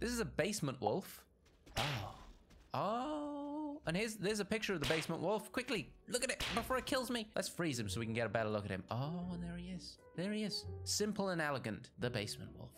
This is a basement wolf. Oh. Oh. And here's there's a picture of the basement wolf. Quickly, look at it before it kills me. Let's freeze him so we can get a better look at him. Oh, and there he is. There he is. Simple and elegant. The basement wolf.